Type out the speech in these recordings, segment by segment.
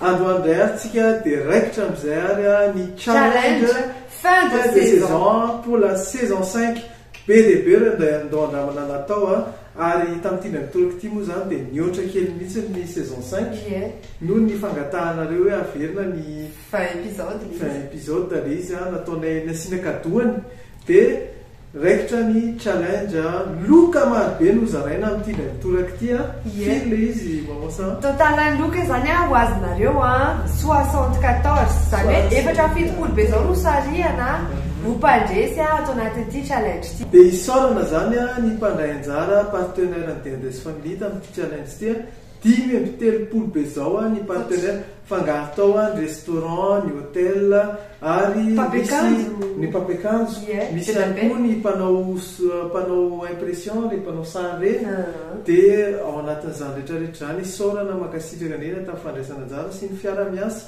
Androany indray ary tsika dia raikitra amin'izay ary ny challenge fin de saison pour la saison cinq be dia be ireo nandao andramana natao ary tamin'ity indray mitoraka ity moa izany dia nihoatra kely mihitsy ny saison cinq noho ny fangatahanareo hoe haverina ny vingt episode ilay izy nataonay nasiana kadoany dia Raikitra ny challenge a! Loka maro be no zaraina amin'ity indray mitoraka ity a! Firy ilay izy maman sa? Total ny loka izany a ho azonareo a! Soixante quatorze, izany hoe efatra amby fitopolo be izao no sarihana ho mpandresy a ato anatin'ity challenge ity. Dia isaorana izany a ny mpandray anjara, partenaire ny DNDS Family tamin'ity challenge ity a! Dimy amby telopolo be zao an ny partenaire fangaro tao an ny restaurant, ny hotel ary misy ny mpampiakanjo, misy ihany koa ny mpanao mpanao impression reny mpanao sary reny dia ao anatin'izany retraretra izany isaorana mankasitraka indrindra tamin'ny fandraisana anjara sy ny fiara-miasa.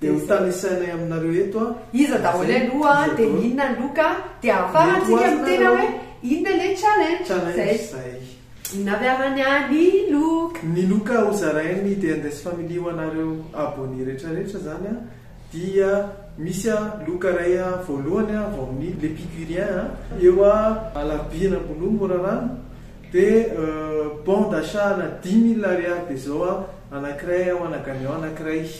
Dia ho tanisainay aminareo eto an. Iza daholo aloha an, dia inona aloha ka, dia ahafahantsika miteny hoe inona ilay challenge izay. Inona avy ary ny ahy ny look? Ny look ho zarain'ny The Andes Family ho anareo abonné retraretra izany an, dia misy an look iray an voalohany an vao amin'ny l'Epicurien an, eo an alarobia enina ambin'ny roa morarano, dia bon d'achat ana dimy mille ariary dia izao an, anakiray ho ana gagnant anakiray.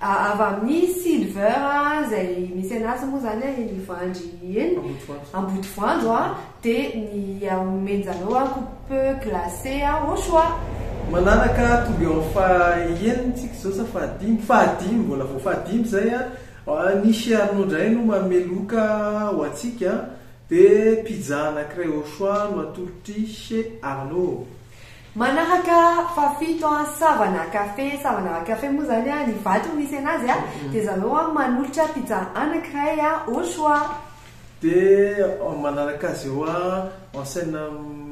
Avy amin'ny silver izay misy anazy moa izany eny Voandry eny, Ambodivoandro, dia ny omenjareo aho coupe glacé au choix. Manaraka tonga eo amin'ny fahenina isika izao sa fahadimy? Fahadimy, mbola vao fahadimy izay an! Ny Cherno indray no manome loka ho antsika dia pizza anankiray au choix no atolotr'i chez Arnaud. Manaraka fahafito an, savana kafe, savana kafe moa zany an ny vato no misy anazy an, dia zareo an manolotra pizza anankiray an au choix. Dia manaraka azy eo an enseigne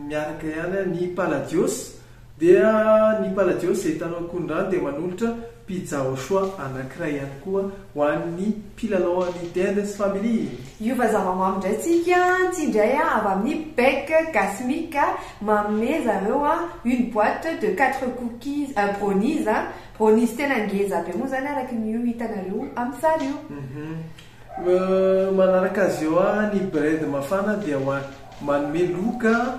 miaraka ihany an ny Palladios, dia ny Palladios izay hitanao akoho nirano dia manolotra Mpijaosoa anankiray ihany koa ho an'ny mpilalao an'i Dende's Family. Hiova zava-mamy indray tsika ntsy indray a avy amin'ny Bec Gasy Mic a, manome zareo a une boite de quatre cookies ah brownies a, brownies tena ngeza be moa izany araka ny io hitanareo amin'ny sary io. Uhum. Manaraka azy eo a ny bread mafana dia ho an manome loka a.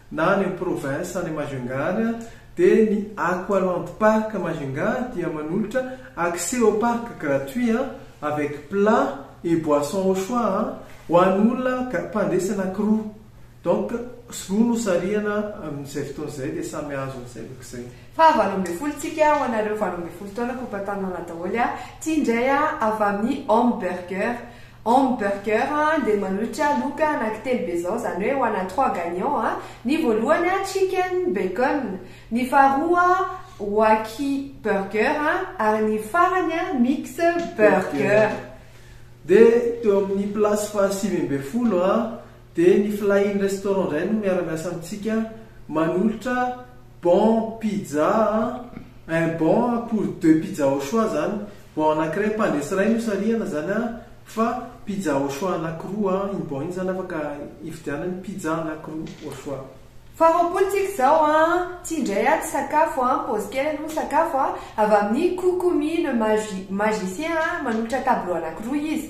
na any amin'ny province any Majunga any aho dia ny Aqualand Park Majunga dia manolotra accès au parc gratuit an, avec plat et boisson au choix an, ho an'ny olona ga mpandresy anakiroa. Donc roa no sarihana amin'izay fotoana izay dia samy hahazo an'izay loko izay. Fa valo ambin'ny folo tsika ho anareo valo ambin'ny folo taona kopa tanana daholo a. Ty indray a avy amin'ny Home Burger. Hamburger dia manolotra loka anankitelo be zao, zany hoe ho ana trois gagnants a, ny voalohany a chicken bacon, ny faharoa wacky burger ary ny farany a mix burger. Dia teo amin'ny place fahasivy ambin'ny folo a, Dia ny Flying Restaurant indray no miara-miasa amintsika manolotra bon pizza an, un bon pour deux pizza au choix izany, bon anankiray mpandresy iray no sarihana izany an, fa pizza au choix anankiroa an, iny bon iny izany afaka hividianana ny pizza anankiroa au choix. Fa roapolo tsika izao an, tsy indray atsy sakafo an, paozy kely aloha ny sakafo an, avy amin'ny Koukoumi le magicien an, manolotra tableau anankiroa izy.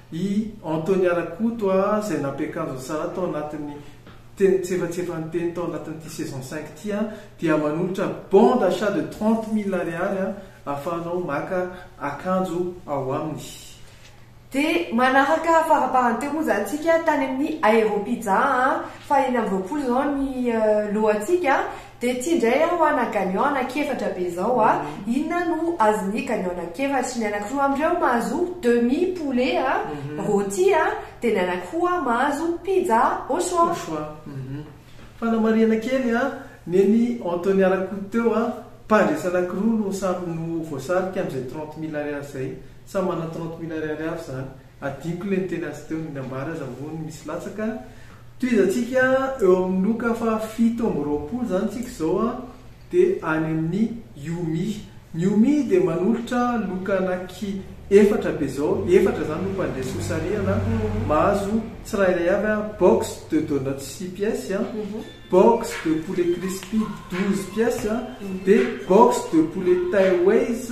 I Antonia Rakoto a, izay nampiakanjo ny Sahraha tao anatin'ny teny tsiefatsiefan'ny teny tao anatin'ity saison cinq ity a, dia manolotra bon d'achat de trente mille ariary a, ahafahanao maka akanjo ao aminy. Dia manaraka faraparany teo moa izany isika tany amin'ny Aero-Pizza a, faha enina amby roapolo izao ny lohantsika Dia ty ndray aho a na gagnant anaky efatra be zao a, inona no azon'ny gagnant anaky efatry ny anaky roa amreo mahazo demi poulet a, roti a, dia ny anaky roa mahazo pizza au choix. Au choix. Hum. Fanamarihana kely a, neny Anthony Arakoto teo a, mpandresy anaky roa no samy no voasarika amzay trente mille ariary zay, samy manana trente mille ariary avy zany. Hadinoko le niteny azy teo ny nambara aza moa ny misy latsaka. Tohizantsika eo amin'ny loka faha fito amby roapolo zany tsika zao a, de any amin'ny Yumi. Ny Yumi dia manolotra loka anaky efatra be zao, efatra zany no mpandresy ho sarihana, mahazo tsirairay avy a, box de donuts six pièces a, box de poulet crispy douze pièces a, de box de poulet thaïways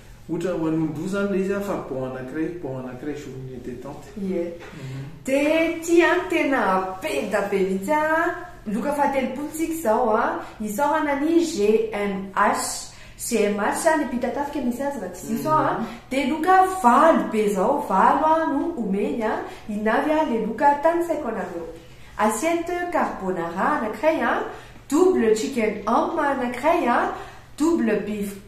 Otrany manondro zany le izy a fa bon anakiray bon anakiray journee detente. Ie. De ty an tena peda be mihitsy a, loka fahatelopolo tsika izao a, isaorana ny GMH, GMH a ny mpita tafika misy azy raha tsy diso aho a, de loka valo be izao, valo a no omeny a, inona avy a le loka tanisaiko anareo, assiette carbonara anakiray a, double chicken ham anakiray a, double beef.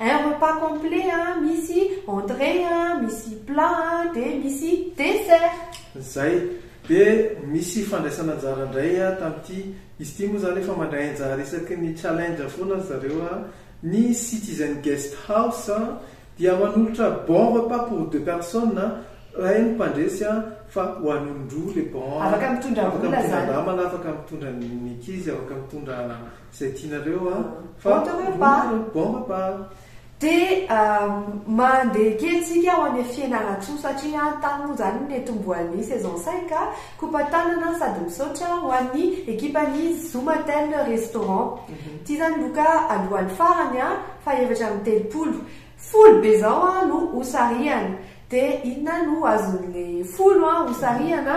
Un repas complet a, misy entrée a, misy plat a, dia misy dessert. Zay. Dia misy fandraisana anjara indray a, tamin'ity. Izy ity moa zany efa mandray anjara isaky ny challenge foana ry zareo a. Ny Citizen Guest House a, dia manolotra bon repas pour deux personnes a, ray ny mpandresy a, fa ho an'olon-droa le bon a. Afaka mitondra olona zany. Afaka mitondra namana, afaka mitondra ny ankizy, afaka mitondra. Izay tianareo a. Fa Votorom-pa. Bomba pa. Dia mandeha kely tsika ho any amin'ny Fianarantsoa satria tany moa izany no niatombohan'ny saison cinq a. Kopa-tanana sady misaotra ho an'ny ekipan'ny Zoomatel Restaurant. Ity izany loka alohan'ny farany a, faha-efatra amby telopolo. Folo be izao a no hosarihana. Dia inona no azon'ny folo a hosarihana?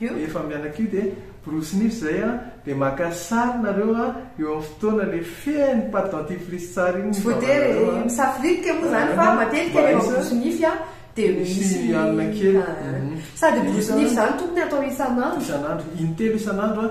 Rehefa mianakio de borosy nify zay a de maka sary nareo a eo amin'ny fotoana le fehiny pate dentifrice tsara iny ny Tsy voatery vavanareo a. misafirika moa zany fa matetika Mba rehefa aiza? borosy nify a de Misy misy hanina kely. Sady borosy Isa- nify zany tokony atao isan'andro. Isan'andro, intelo isan'andro a.